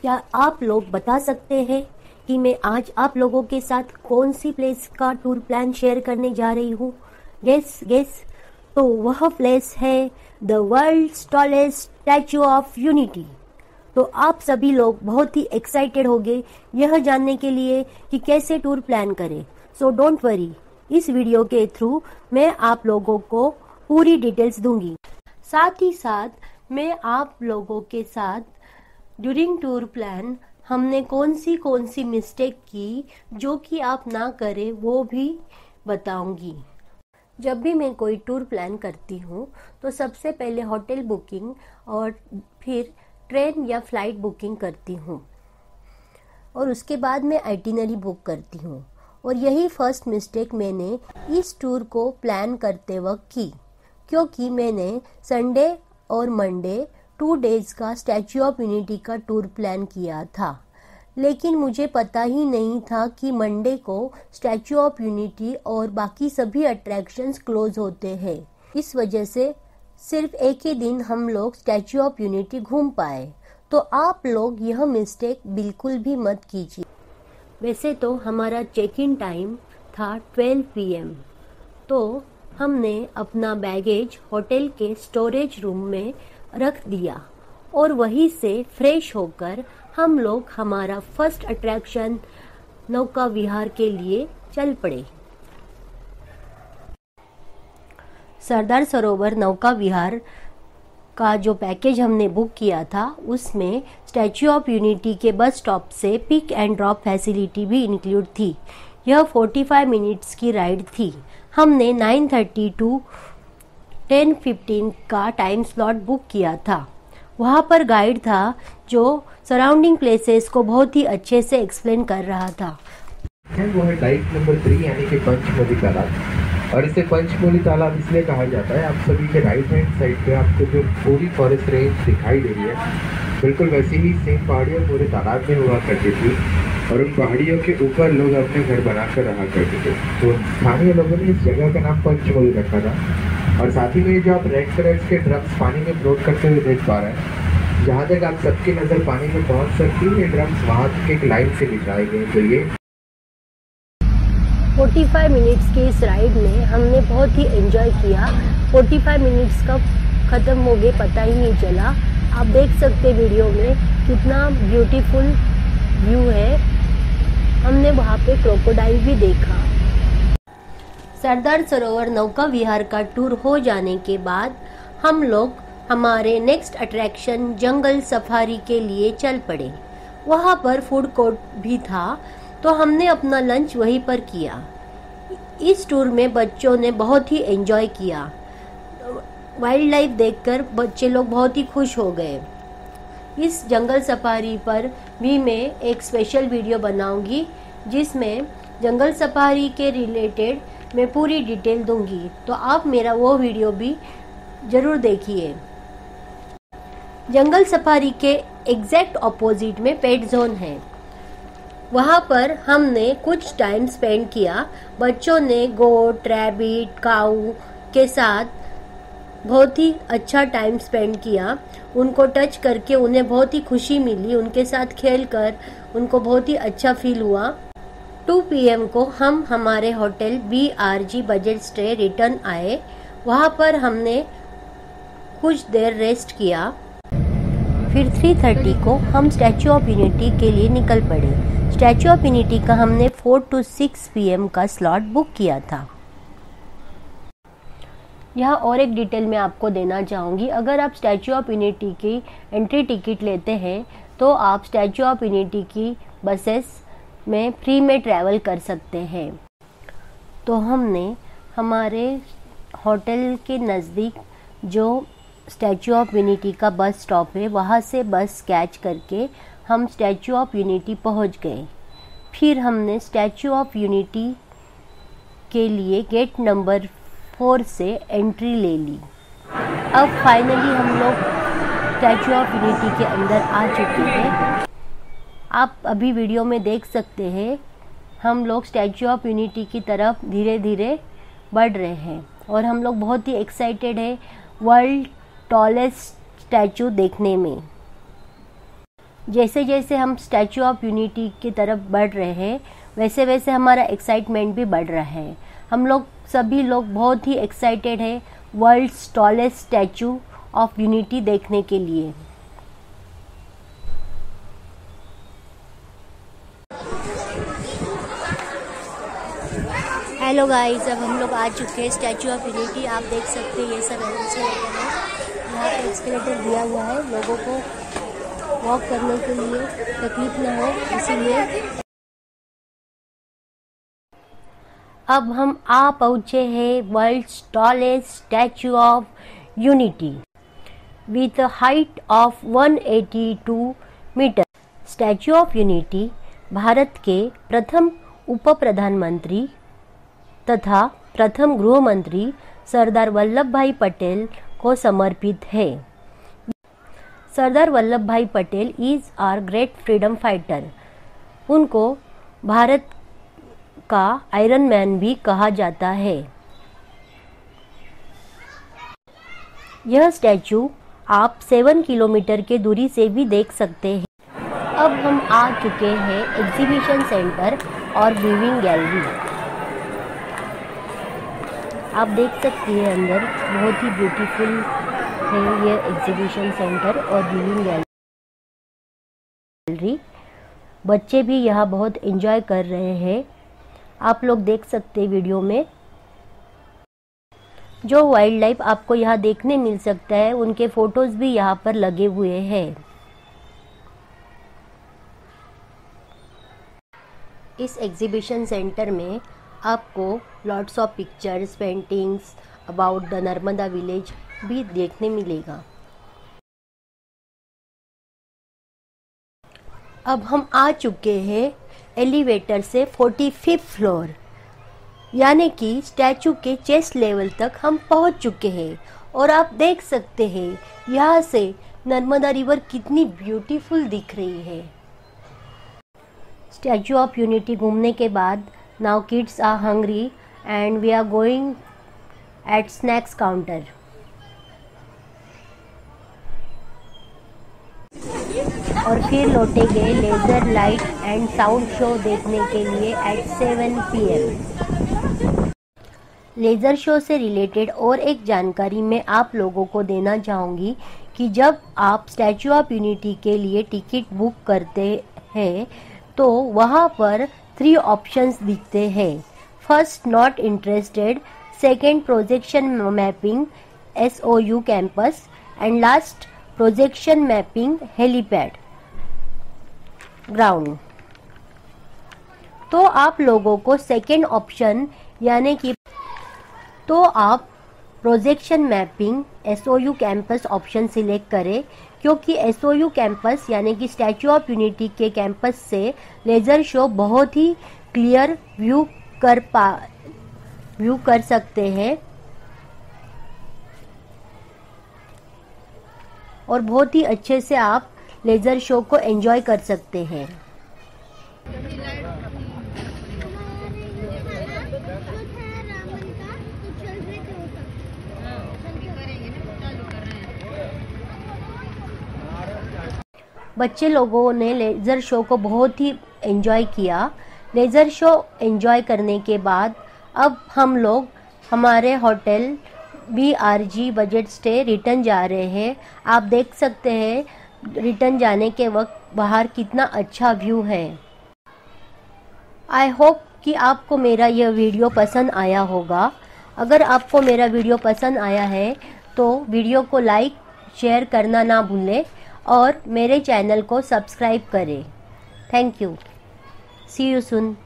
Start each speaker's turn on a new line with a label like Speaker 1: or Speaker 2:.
Speaker 1: क्या आप लोग बता सकते हैं कि मैं आज आप लोगों के साथ कौन सी प्लेस का टूर प्लान शेयर करने जा रही हूँ? गेस गेस तो वह प्लेस है the world tallest statue of unity. तो आप सभी लोग बहुत ही एक्साइटेड होंगे यह जानने के लिए कि कैसे टूर प्लान करें। सो डोंट वरी इस वीडियो के थ्रू मैं आप लोगों को पूरी डिटेल्स दूँगी। साथ ही साथ मैं आप लोगों के साथ ड्यूरिंग टूर प्लान हमने कौन सी कौन सी मिस्टेक की जो कि आप ना करें, वो भी बताऊँगी। जब भी मैं कोई टूर प्लान करती हूँ तो सबसे पहले होटल बुकिंग और फिर ट्रेन या फ़्लाइट बुकिंग करती हूँ। और उसके बाद मैं आइटिनरी बुक करती हूँ। और यही फ़र्स्ट मिस्टेक मैंने इस टूर को प्लान करते वक्त की, क्योंकि मैंने संडे और मंडे टू डेज़ का स्टैचू ऑफ़ यूनिटी का टूर प्लान किया था। लेकिन मुझे पता ही नहीं था कि मंडे को स्टैचू ऑफ़ यूनिटी और बाकी सभी अट्रैक्शंस क्लोज होते हैं। इस वजह से सिर्फ़ एक ही दिन हम लोग स्टैचू ऑफ़ यूनिटी घूम पाए। तो आप लोग यह मिस्टेक बिल्कुल भी मत कीजिए। वैसे तो हमारा चेक इन टाइम था 12 पीएम तो हमने अपना बैगेज होटल के स्टोरेज रूम में रख दिया और वहीं से फ्रेश होकर हम लोग हमारा फ़र्स्ट अट्रैक्शन नौका विहार के लिए चल पड़े। सरदार सरोवर नौका विहार का जो पैकेज हमने बुक किया था, उसमें स्टैचू ऑफ़ यूनिटी के बस स्टॉप से पिक एंड ड्रॉप फैसिलिटी भी इंक्लूड थी। यह 45 मिनट्स की राइड थी। हमने 9:30 टू 10:15 का टाइम स्लॉट बुक किया था। वहाँ पर गाइड था जो सराउंडिंग प्लेसेस को बहुत ही अच्छे से एक्सप्लेन कर रहा था।
Speaker 2: वो है डाइट नंबर थ्री यानी कि पंचमोली तालाब। और इसे पंचमोली तालाब इसलिए कहा जाता है, आप सभी के राइट हैंड साइड पे आपको जो पूरी फॉरेस्ट रेंज दिखाई दे रही है, बिल्कुल वैसी ही सेम पहाड़ियाँ पूरे तालाब में हुआ करती थी और उन पहाड़ियों के ऊपर लोग अपने घर बनाकर रहा करते थे। तो स्थानीय लोगों ने इस जगह का नाम पंचमोली रखा था। और साथ ही में जो आप रेड कलर के ड्रम्स पानी में फ्लोट करते हुए देख पा रहे हैं, जहाँ तक आप सबकी नज़र पानी में पहुँच सकती है, ये ड्रम्स वहाँ तक एक लाइन से बिछाए गए तो ये
Speaker 1: 45 मिनट्स की इस राइड में हमने बहुत ही एंजॉय किया। 45 मिनट्स कब ख़त्म हो गए पता ही नहीं चला। आप देख सकते वीडियो में कितना ब्यूटीफुल व्यू है। हमने वहाँ पे क्रोकोडाइल भी देखा। सरदार सरोवर नौका विहार का टूर हो जाने के बाद हम लोग हमारे नेक्स्ट अट्रैक्शन जंगल सफारी के लिए चल पड़े। वहाँ पर फ़ूड कोर्ट भी था तो हमने अपना लंच वहीं पर किया। इस टूर में बच्चों ने बहुत ही एंजॉय किया। वाइल्ड लाइफ देखकर बच्चे लोग बहुत ही खुश हो गए। इस जंगल सफारी पर भी मैं एक स्पेशल वीडियो बनाऊँगी, जिसमें जंगल सफारी के रिलेटेड मैं पूरी डिटेल दूँगी तो आप मेरा वो वीडियो भी ज़रूर देखिए। जंगल सफारी के एग्जैक्ट ऑपोजिट में पेट जोन है। वहाँ पर हमने कुछ टाइम स्पेंड किया। बच्चों ने गोट, रैबिट, काऊ के साथ बहुत ही अच्छा टाइम स्पेंड किया। उनको टच करके उन्हें बहुत ही खुशी मिली। उनके साथ खेल कर उनको बहुत ही अच्छा फील हुआ। 2 पीएम को हम हमारे hotel B R G budget stay return आए। वहाँ पर हमने कुछ देर रेस्ट किया। फिर 3:30 को हम स्टैचू ऑफ़ यूनिटी के लिए निकल पड़े। स्टैचू ऑफ़ यूनिटी का हमने 4 टू 6 पीएम का स्लॉट बुक किया था। यह और एक डिटेल मैं आपको देना चाहूँगी। अगर आप स्टैचू ऑफ़ यूनिटी की एंट्री टिकट लेते हैं तो आप स्टैचू ऑफ़ यूनिटी की बसेस में फ्री में ट्रैवल कर सकते हैं। तो हमने हमारे होटल के नज़दीक जो स्टैचू ऑफ़ यूनिटी का बस स्टॉप है, वहाँ से बस कैच करके हम स्टैचू ऑफ़ यूनिटी पहुँच गए। फिर हमने स्टैचू ऑफ़ यूनिटी के लिए गेट नंबर फोर से एंट्री ले ली। अब फाइनली हम लोग स्टैचू ऑफ़ यूनिटी के अंदर आ चुके हैं। आप अभी वीडियो में देख सकते हैं, हम लोग स्टैचू ऑफ़ यूनिटी की तरफ़ धीरे धीरे बढ़ रहे हैं और हम लोग बहुत ही एक्साइटेड है वर्ल्ड टॉलेस्ट स्टैचू देखने में। जैसे जैसे हम स्टैचू ऑफ़ यूनिटी की तरफ़ बढ़ रहे हैं वैसे वैसे हमारा एक्साइटमेंट भी बढ़ रहा है। हम लोग, सभी लोग बहुत ही एक्साइटेड है world tallest statue of unity देखने के लिए। हेलो गाइस, अब हम लोग आ चुके हैं स्टैचू ऑफ़ यूनिटी। आप देख सकते हैं, ये सब एस्केलेटर है। यहाँ पे एक्सकेलेटर दिया हुआ है लोगों को वॉक करने के लिए। तकलीफ़ ना हो, इसीलिए। अब हम आ पहुँचे हैं world tallest statue of unity with height of 182 meter statue of unity Bharat के प्रथम उप प्रधानमंत्री तथा प्रथम गृह मंत्री सरदार वल्लभ भाई पटेल को समर्पित है। Sardar Vallabhbhai Patel is our great freedom fighter उनको भारत का आयरन मैन भी कहा जाता है। यह स्टैचू आप सेवन किलोमीटर के दूरी से भी देख सकते हैं। अब हम आ चुके हैं एग्जीबिशन सेंटर और व्यूइंग गैलरी आप देख सकती हैं अंदर बहुत ही ब्यूटीफुल है ये एग्जीबिशन सेंटर और व्यूइंग गैलरी बच्चे भी यहाँ बहुत एंजॉय कर रहे हैं। आप लोग देख सकते हैं वीडियो में। जो वाइल्ड लाइफ आपको यहाँ देखने मिल सकता है, उनके फ़ोटोज़ भी यहाँ पर लगे हुए हैं। इस एग्जीबिशन सेंटर में आपको lots of pictures paintings about the Narmada village भी देखने मिलेगा। अब हम आ चुके हैं एलिवेटर से फोर्टी फिफ्थ फ्लोर यानी कि स्टैचू के चेस्ट लेवल तक हम पहुँच चुके हैं। और आप देख सकते हैं, यहाँ से नर्मदा रिवर कितनी ब्यूटीफुल दिख रही है। स्टैचू ऑफ़ यूनिटी घूमने के बाद now kids are hungry and we are going at snacks counter. और फिर लौटेंगे laser light and sound show देखने के लिए at seven p m laser show से रिलेटेड और एक जानकारी मैं आप लोगों को देना चाहूँगी कि जब आप स्टैचू ऑफ़ यूनिटी के लिए टिकट बुक करते हैं तो वहाँ पर थ्री ऑप्शंस दिखते हैं। First not interested second projection mapping S O U campus and last projection mapping helipad ground तो आप लोगों को सेकेंड ऑप्शन यानी कि तो आप projection mapping SOU campus option select करें, क्योंकि एसओयू कैंपस, यानी कि स्टैचू ऑफ़ यूनिटी के कैंपस से लेज़र शो बहुत ही क्लियर व्यू कर पा, व्यू कर सकते हैं। और बहुत ही अच्छे से आप लेज़र शो को एंजॉय कर सकते हैं। बच्चे लोगों ने लेज़र शो को बहुत ही एंजॉय किया। लेज़र शो एंजॉय करने के बाद अब हम लोग हमारे hotel B R G budget stay return जा रहे हैं। आप देख सकते हैं रिटर्न जाने के वक्त बाहर कितना अच्छा व्यू है। आई होप कि आपको मेरा यह वीडियो पसंद आया होगा। अगर आपको मेरा वीडियो पसंद आया है तो वीडियो को लाइक शेयर करना ना भूलें। और मेरे चैनल को सब्सक्राइब करें। Thank you see you soon